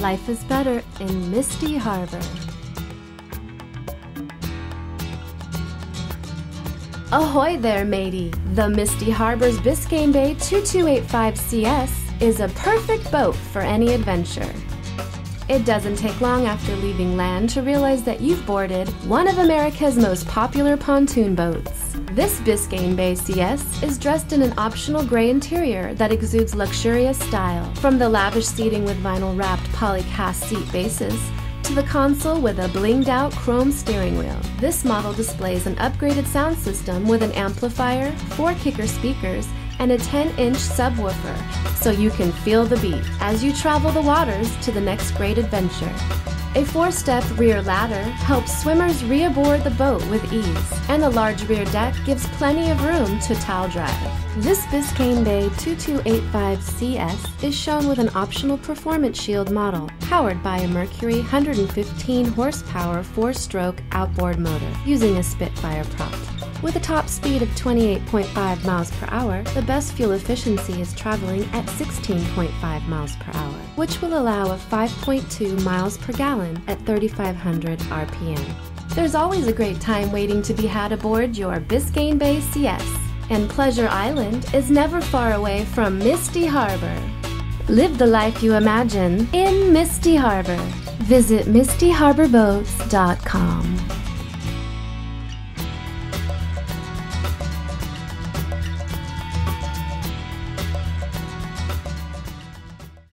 Life is better in Misty Harbor. Ahoy there, matey! The Misty Harbor's Biscayne Bay 2285CS is a perfect boat for any adventure. It doesn't take long after leaving land to realize that you've boarded one of America's most popular pontoon boats. This Biscayne Bay CS is dressed in an optional gray interior that exudes luxurious style. From the lavish seating with vinyl wrapped polycast seat bases to the console with a blinged out chrome steering wheel. This model displays an upgraded sound system with an amplifier, four kicker speakers, and a 10 inch subwoofer so you can feel the beat as you travel the waters to the next great adventure. A four step rear ladder helps swimmers re-aboard the boat with ease, and the large rear deck gives plenty of room to towel dry. This Biscayne Bay 2285CS is shown with an optional Performance Shield model, powered by a Mercury 115 horsepower four stroke outboard motor using a Spitfire prop. With a top speed of 28.5 miles per hour, the best fuel efficiency is traveling at 16.5 miles per hour, which will allow a 5.2 miles per at 3,500 RPM. There's always a great time waiting to be had aboard your Biscayne Bay CS, and Pleasure Island is never far away from Misty Harbor. Live the life you imagine in Misty Harbor. Visit mistyharborboats.com.